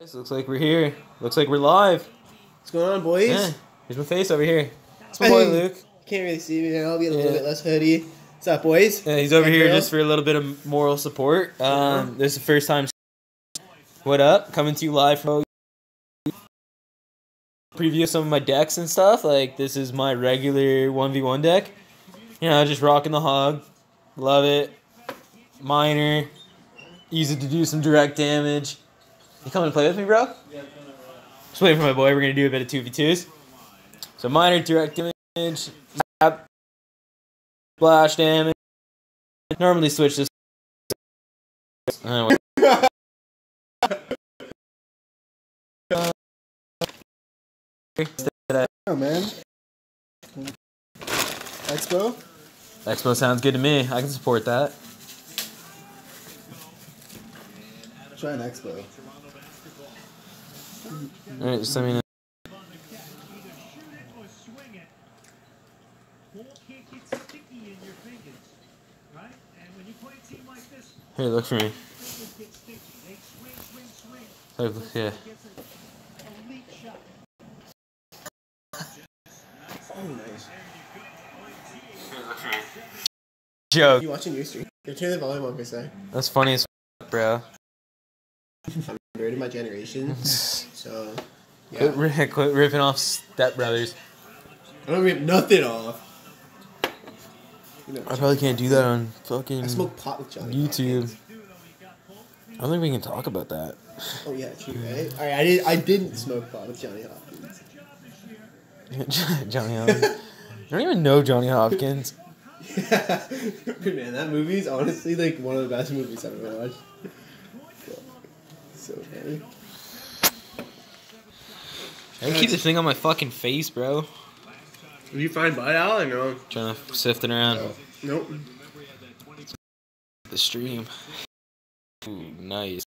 Guys, Looks like we're here. Looks like we're live. What's going on, boys? Yeah. Here's my face over here. It's my boy. Luke. Can't really see me now. I'll be a little Yeah. bit less hoodie. What's up, boys? Yeah, he's over here girl. just for a little bit of moral support. Um, this is the first time. What up? Coming to you live from preview of some of my decks and stuff. Like this is my regular one v one deck. You know, just rocking the hog. Love it. Miner. Easy to do some direct damage. You coming to play with me, bro? Just waiting for my boy. We're gonna do a bit of two v twos. So Miner direct damage. Zap. Splash damage. Normally switch this. Anyway. Oh man. Expo. Expo sounds good to me. I can support that. Try an expo. Alright, just let me know. Here, look for me. Look, look, yeah. Oh, nice. Joke. You watching your stream? Here, turn the volume up for a sec. That's funny as f- bro. I'm nerd in my generation, so yeah. Quit, quit ripping off Step Brothers. I don't rip nothing off. You know, I probably can't do that on fucking I smoke pot with Johnny. YouTube. Hopkins. I don't think we can talk about that. Oh yeah, true, right? Alright, I did. I didn't smoke pot with Johnny Hopkins. Johnny Hopkins. I don't even know Johnny Hopkins. Man, that movie is honestly like one of the best movies I've ever watched. I can keep this thing on my fucking face, bro. Did you find Bud Al or no? Trying to sift it around Nope. the stream. Ooh, nice.